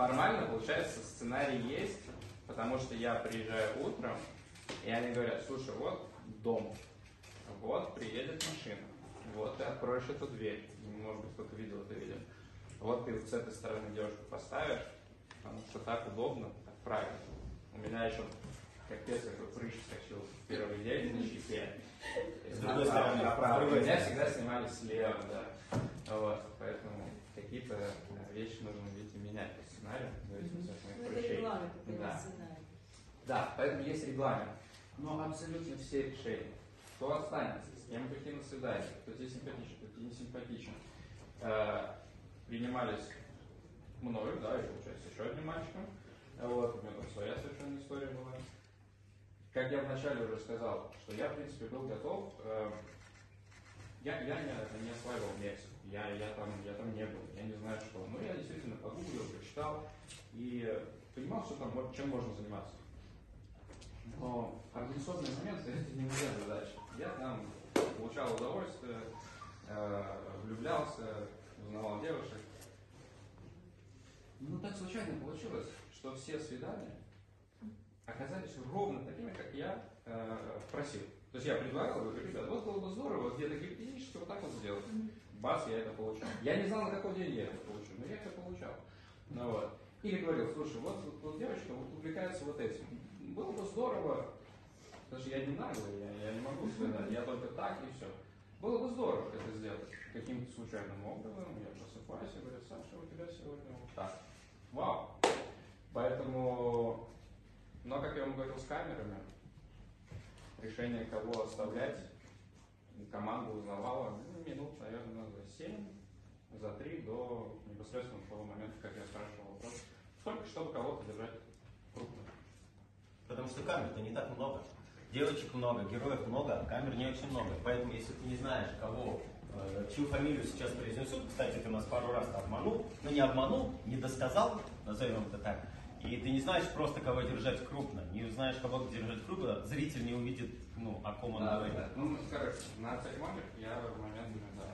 формально, получается, сценарий есть, потому что я приезжаю утром, и они говорят, слушай, вот дом, вот приедет машина, вот ты откроешь эту дверь, может быть, кто-то видел это видео, вот ты с этой стороны девушку поставишь, потому что так удобно, так правильно. У меня еще капец какой прыщ скачил в первый день на щеке. С другой стороны, А с другой меня всегда снимали слева, да. Вот, поэтому какие-то вещи нужно, видите, менять по сценарию, в зависимости от Ну, моих это регламент, это не Да. Да, поэтому есть регламент. Но абсолютно все решения. Кто останется, с кем пойти на свидание, кто тебе симпатичен, кто тебе не симпатичен, э, принимались мною, да, и получается еще одним мальчиком. Вот, у меня там своя совершенно история была. Как я вначале уже сказал, что я, в принципе, был готов. э, я, я не, не осваивал Мексику, я, я, там, я там не был, я не знаю что. Но я действительно погуглил, прочитал и понимал, что там, чем можно заниматься. Но организационный момент это не моя задача. Я там получал удовольствие, э, влюблялся, узнавал девушек. Ну так случайно получилось, что все свидания оказались ровно такими, как я э, просил. То есть я предлагал, говорю, ребят, вот было бы здорово, вот где-то гипотетически вот так вот сделать. Бац, я это получал. Я не знал, на какой день я это получу, но я это получал. Ну, вот. Или говорил, слушай, вот, вот, вот девочка вот увлекается вот этим. Было бы здорово, потому что я не наглый, я, я не могу сказать, я только так и все. Было бы здорово это сделать каким-то случайным образом. Я просыпаюсь и говорю, Саша, у тебя сегодня вот так. Вау! Поэтому, но, вам говорил с камерами, решение, кого оставлять, команда узнавала ну, минут, наверное, за 7, за 3 до непосредственно того момента, как я спрашивал вопрос. Только чтобы кого-то держать крупно. Потому что камер-то не так много. Девочек много, героев много, а камер не очень много. Поэтому, если ты не знаешь, кого, э, чью фамилию сейчас произнесут, кстати, ты нас пару раз обманул, ну не обманул, не досказал, назовем это так, и ты не знаешь просто, кого держать крупно, не знаешь, кого держать крупно, зритель не увидит, ну, о ком он Да, говорит. да. Ну, короче, на церемониях я в момент, да.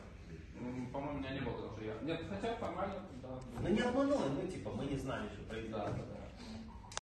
Ну, По-моему, у меня не было, что я... Нет, хотя формально, да. Ну не обманул, ну типа, мы не знали, что произойдет. Да, да, да.